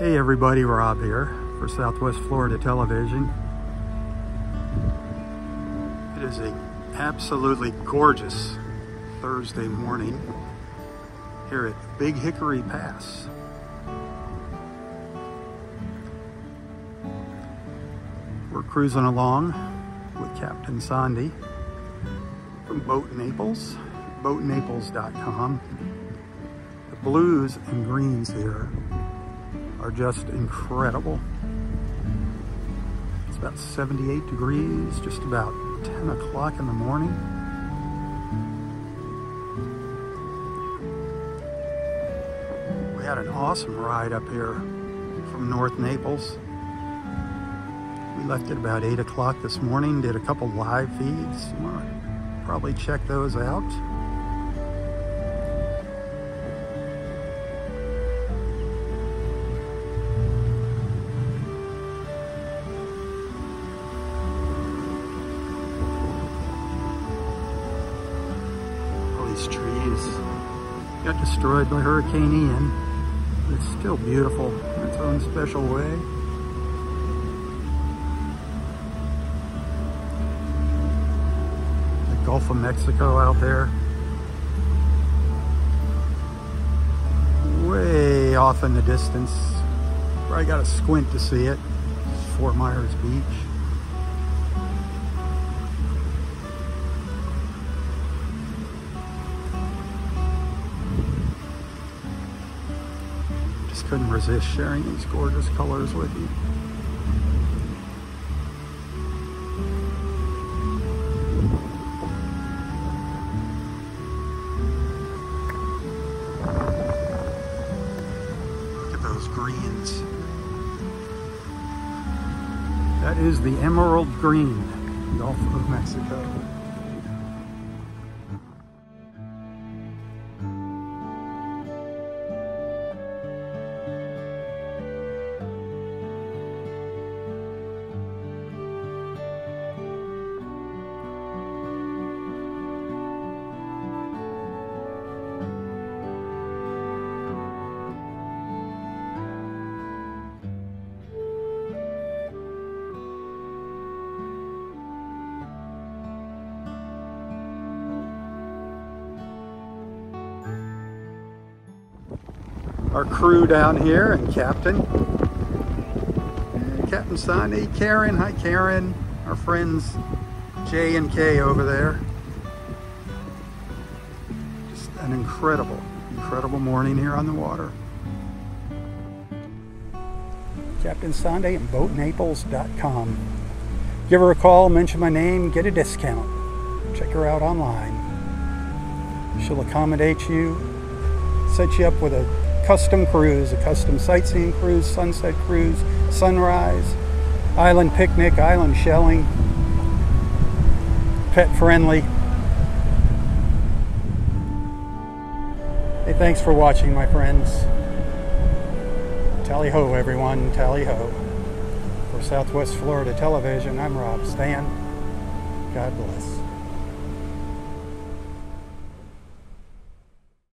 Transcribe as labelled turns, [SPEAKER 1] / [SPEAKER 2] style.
[SPEAKER 1] Hey everybody, Robb here for Southwest Florida Television. It is a absolutely gorgeous Thursday morning here at Big Hickory Pass. We're cruising along with Captain Sandy from Boat Naples, boatnaples.com. The blues and greens here are just incredible. It's about 78 degrees, just about 10 o'clock in the morning. We had an awesome ride up here from North Naples. We left at about 8 o'clock this morning, did a couple live feeds. Probably check those out. These trees got destroyed by Hurricane Ian. But it's still beautiful in its own special way. The Gulf of Mexico out there. Way off in the distance. Probably got to squint to see it. Fort Myers Beach. Couldn't resist sharing these gorgeous colors with you. Look at those greens. That is the emerald green, Gulf of Mexico. Our crew down here and Captain. Captain Sandy, Karen, hi Karen, our friends J and K over there. Just an incredible, incredible morning here on the water. Captain Sandy and boatnaples.com. Give her a call, mention my name, get a discount. Check her out online. She'll accommodate you, set you up with a custom cruise, a custom sightseeing cruise, sunset cruise, sunrise, island picnic, island shelling, pet friendly. Hey, thanks for watching, my friends. Tally ho, everyone, tally ho. For Southwest Florida Television, I'm Robb Stan. God bless.